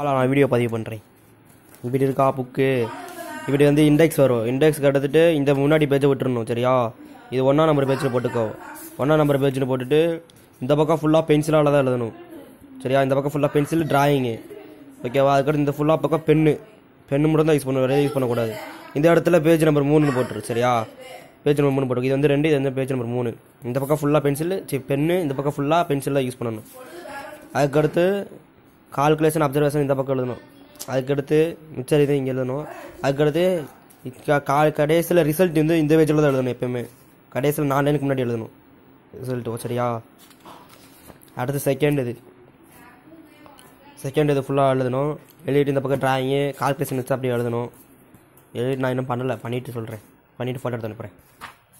ஆலா நான் வீடியோ பதிவு பண்ணுறேன் இப்படி இருக்கா புக்கு? இப்படி வந்து இண்டெக்ஸ் வரும். இண்டெக்ஸ் எடுத்துட்டு இந்த முன்னாடி பேஜை விட்டுறணும் சரியா? இது ஒன்றா நம்பர் பேஜில் போட்டுக்கோ. ஒன்றா நம்பர் பேஜில் போட்டுட்டு இந்த பக்கம் ஃபுல்லாக பென்சிலால் தான் எழுதணும். சரியா? இந்த பக்கம் ஃபுல்லாக பென்சில் ட்ராயிங்கு ஓகேவா அதுக்கடுத்து இந்த ஃபுல்லாக பக்கம் பென்னு பென்னு மட்டும் தான் யூஸ் பண்ண வேறு யூஸ் பண்ணக்கூடாது. இந்த இடத்துல பேஜ் நம்பர் மூணுன்னு போட்டுரு சரியா? பேஜ் நம்பர் மூணு போட்டு இது வந்து ரெண்டு இது வந்து பேஜ் நம்பர் மூணு. இந்த பக்கம் ஃபுல்லாக பென்சில் சரி பென்னு இந்த பக்கம் ஃபுல்லாக பென்சில் தான் யூஸ் பண்ணணும். அதுக்கடுத்து கால்குலேஷன் அப்சர்வேஷன் இந்த பக்கம் எழுதணும். அதுக்கடுத்து மிச்சர் இது இங்கே எழுதணும். அதுக்கடுத்து கால் கா கடைசியில் ரிசல்ட் வந்து இந்த பேஜில் தான் எழுதணும் எப்பயுமே. கடைசியில் நாலு லைனுக்கு முன்னாடி எழுதணும். ரிசல்ட்டு சரியா? அடுத்து செகண்ட் இது. செகண்ட் இது ஃபுல்லாக எழுதணும். எழுதிட்டு இந்த பக்கம் ட்ராயிங்கு கால்குலேஷன் வச்சு அப்படியே எழுதணும். எழுதிட்டு நான் இன்னும் பண்ணலை. பண்ணிட்டு சொல்கிறேன் பண்ணிவிட்டு ஃபோட்டோ எடுத்து அனுப்புகிறேன்